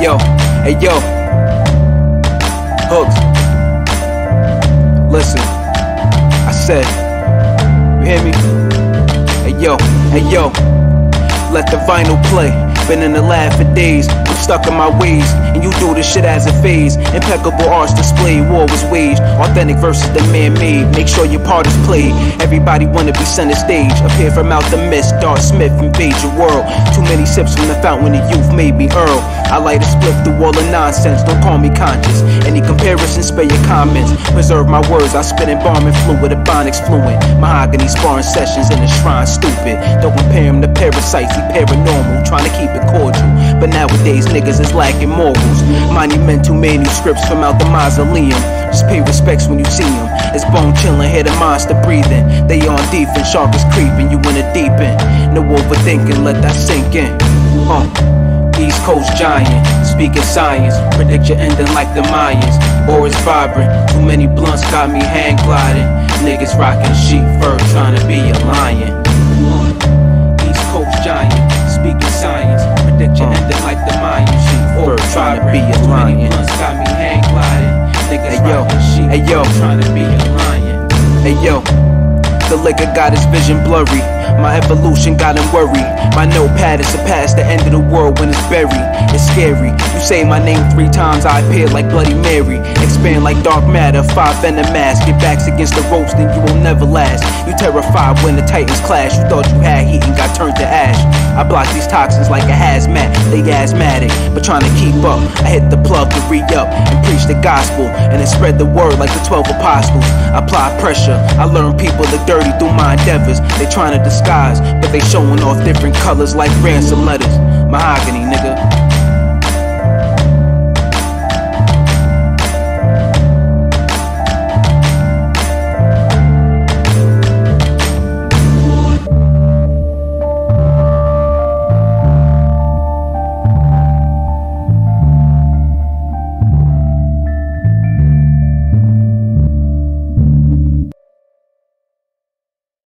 Yo, hey yo, hooks. Listen, I said, you hear me? Hey yo, hey yo, let the vinyl play. Been in the lab for days, stuck in my ways, and you do this shit as a phase. Impeccable arts displayed, war was waged. Authentic versus the man made, make sure your part is played. Everybody wanna be center stage, appear from out the mist. Dark Smith invade your world. Too many sips from the fountain of youth made me Earl. I light a split through all the nonsense, don't call me conscious. Any comparison, spare your comments. Preserve my words, I spit embalming fluid, ebonics fluent. Mahogany sparring sessions in the shrine, stupid. Don't compare him to parasites, he paranormal, trying to keep it cordial. But nowadays, niggas is lacking morals. Monumental manuscripts from out the mausoleum. Just pay respects when you see them. It's bone chillin', hear the monster breathing. They on defense, shark is creeping, you in the deep end. No overthinking, let that sink in. Uh. East Coast giant, speaking science, predict your ending like the Mayans. Or it's vibrant, too many blunts got me hang gliding. Niggas rocking sheep fur, trying to be a lion. Trying to be a lion. Got me hang gliding. Hey yo, hey yo, trying to be a lion. Hey yo. The liquor got his vision blurry. My evolution got him worried. My notepad is surpassed the end of the world when it's buried. It's scary. You say my name three times, I appear like Bloody Mary. Expand like dark matter, five venom mask. Your back's against the ropes, then you will never last. You terrified when the titans clash. You thought you had heat and got turned to ash. I block these toxins like a hazmat. They asthmatic, but trying to keep up. I hit the plug to re up and preach the gospel, and then spread the word like the 12 apostles. Apply pressure. I learn people the dirty through my endeavors. They trying to disguise, but they showing off different colors like ransom letters. Mahogany, nigga.